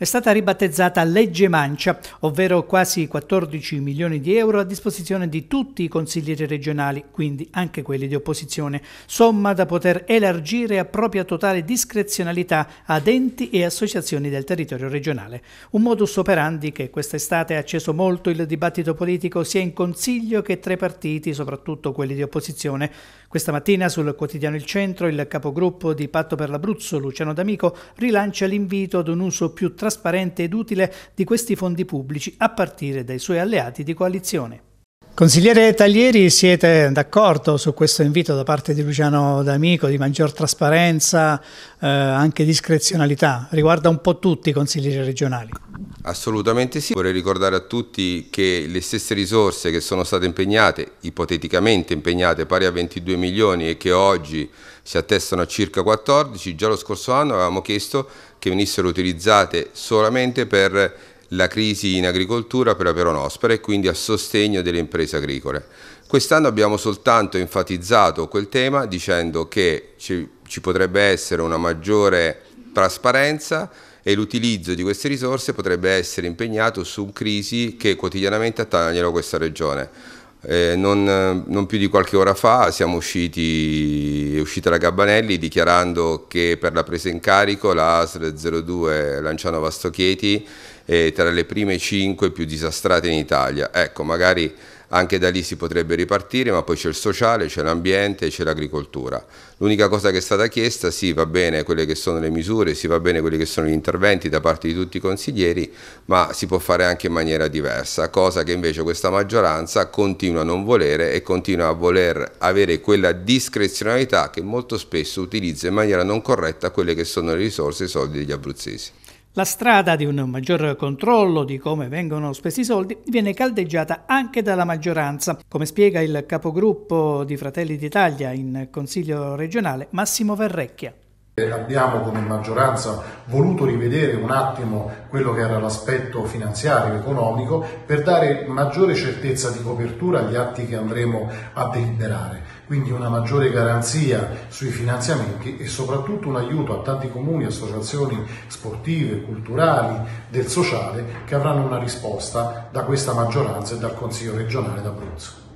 È stata ribattezzata Legge Mancia, ovvero quasi 14 milioni di euro a disposizione di tutti i consiglieri regionali, quindi anche quelli di opposizione, somma da poter elargire a propria totale discrezionalità ad enti e associazioni del territorio regionale. Un modus operandi che quest'estate ha acceso molto il dibattito politico sia in Consiglio che tra i partiti, soprattutto quelli di opposizione. Questa mattina sul quotidiano Il Centro il capogruppo di Patto per l'Abruzzo, Luciano D'Amico, rilancia l'invito ad un uso più trasparente trasparente ed utile di questi fondi pubblici a partire dai suoi alleati di coalizione. Consigliere Taglieri, siete d'accordo su questo invito da parte di Luciano D'Amico di maggior trasparenza, eh, anche discrezionalità? Riguarda un po' tutti i consiglieri regionali. Assolutamente sì, vorrei ricordare a tutti che le stesse risorse che sono state impegnate, ipoteticamente impegnate, pari a 22 milioni e che oggi si attestano a circa 14, già lo scorso anno avevamo chiesto che venissero utilizzate solamente per la crisi in agricoltura per la peronospera e quindi a sostegno delle imprese agricole. Quest'anno abbiamo soltanto enfatizzato quel tema dicendo che ci, ci potrebbe essere una maggiore trasparenza e l'utilizzo di queste risorse potrebbe essere impegnato su crisi che quotidianamente attanagliano questa regione. Eh, non, non, più di qualche ora fa siamo usciti, è uscita la Gabbanelli dichiarando che per la presa in carico la ASL 02 Lanciano Vastochieti è tra le prime cinque più disastrate in Italia. Ecco, magari anche da lì si potrebbe ripartire, ma poi c'è il sociale, c'è l'ambiente, c'è l'agricoltura. L'unica cosa che è stata chiesta, sì, va bene quelle che sono le misure, sì, va bene quelli che sono gli interventi da parte di tutti i consiglieri, ma si può fare anche in maniera diversa, cosa che invece questa maggioranza continua a non volere e continua a voler avere quella discrezionalità che molto spesso utilizza in maniera non corretta quelle che sono le risorse e i soldi degli abruzzesi. La strada di un maggior controllo di come vengono spesi i soldi viene caldeggiata anche dalla maggioranza, come spiega il capogruppo di Fratelli d'Italia in Consiglio regionale Massimo Verrecchia. Abbiamo come maggioranza voluto rivedere un attimo quello che era l'aspetto finanziario, economico, per dare maggiore certezza di copertura agli atti che andremo a deliberare. Quindi una maggiore garanzia sui finanziamenti e soprattutto un aiuto a tanti comuni, associazioni sportive, culturali, del sociale che avranno una risposta da questa maggioranza e dal Consiglio regionale d'Abruzzo.